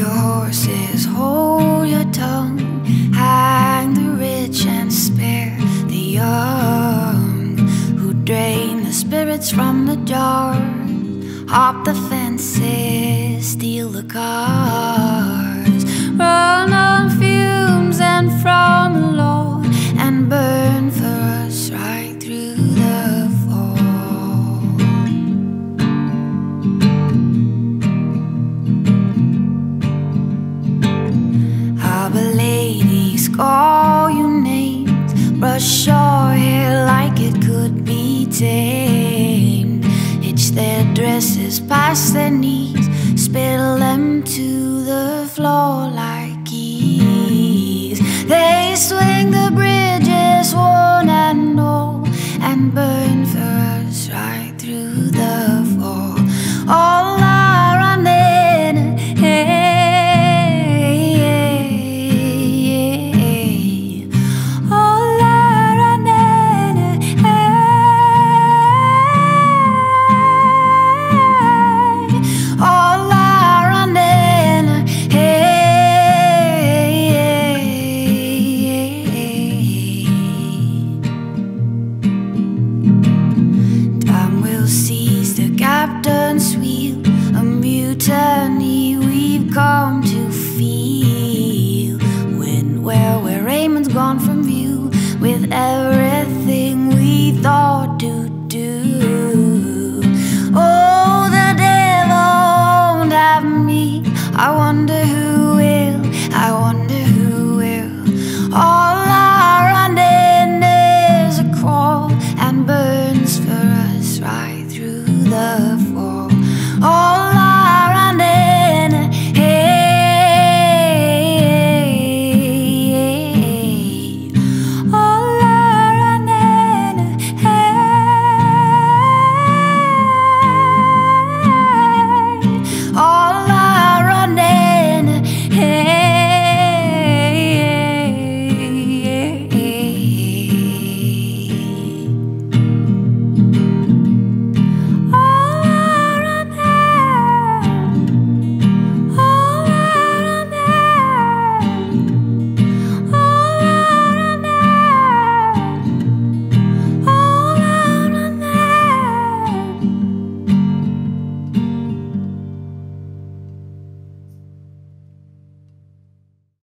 forces, hold your tongue. Hang the rich and spare the young. Who drain the spirits from the jar. Hop the fences, steal the cars. Call you names. Brush your hair like it could be tamed. Hitch their dresses past their knees. Spill them to the floor like with